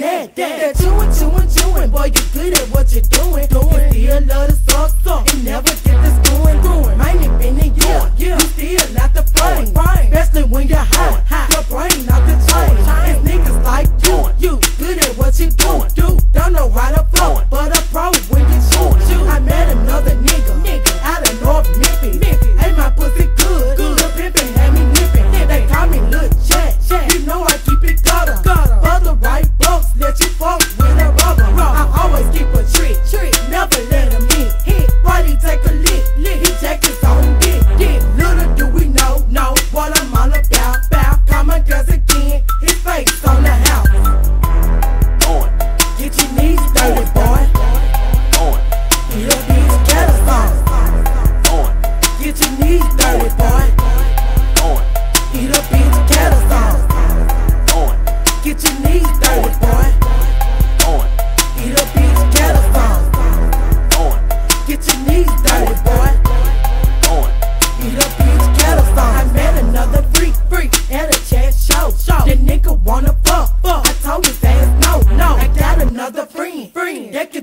getting that, that. That chewing, chewing, chewing. Boy, you good at what you're doing. Doing. You feel love, to suck? Suck? And never get this going, going.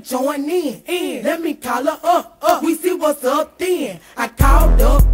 join in. in. Let me call her up, up. We see what's up then. I called up.